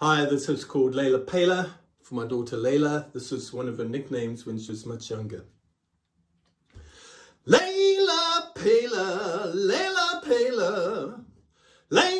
Hi, this is called Leyla Peyla for my daughter Leyla. This was one of her nicknames when she was much younger. Leyla Peyla, Leyla Peyla, Leyla